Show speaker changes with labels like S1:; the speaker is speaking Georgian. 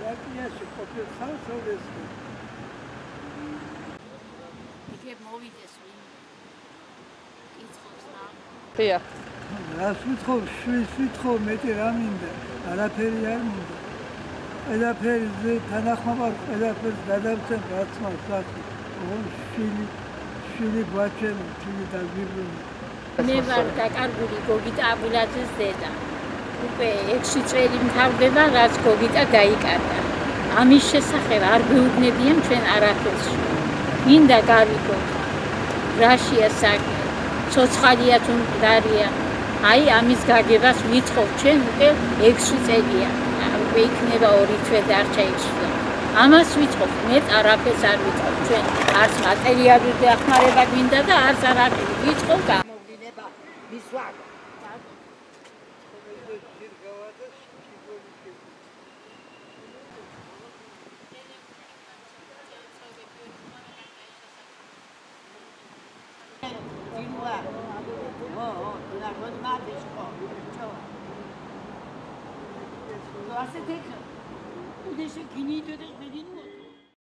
S1: პარტიაში ყოფილ ხალხს
S2: იქე მოვიდეს ვინ კითხავს რა
S3: დიახ
S1: რას ვითხო, შვილს ვითხო, მეტი რა მინდა, არაფერი არ მინდა. ყველაფერი ზე თანახმობა ყველაფერს გადავცემ რაც მას აქვს. შვილი, შვილი ბაჩენი, შვილი დაგვიბრუნა.
S2: მე ვარ დაკარგული გოგიტა აბულაძის დედა უკვე 6 წელი მთავრდება რაც გოგიტა გაიკარგა. ამის შესახებ არ გვეუბნებიან ჩვენ არაფერს მინდა გავიგო რაშია საქმე? ცოცხალია თუ მკვდარია აი ამის გაგებას ვიცხოვ ჩვენ უკვე 6 წელია. უკვე იქნება ორი თვე დარჩა ისო ამას ვიცხოვ მე არაფერს არ ვიცხოვ ჩვენ არც მატერიალური დახმარება გვინდა და არც არაფერი. ვიცხოვ
S4: მოგინება მისვაგ Continuar. Oh, oh, tu n'as pas de mal, je crois. Kini dödek dedin mi?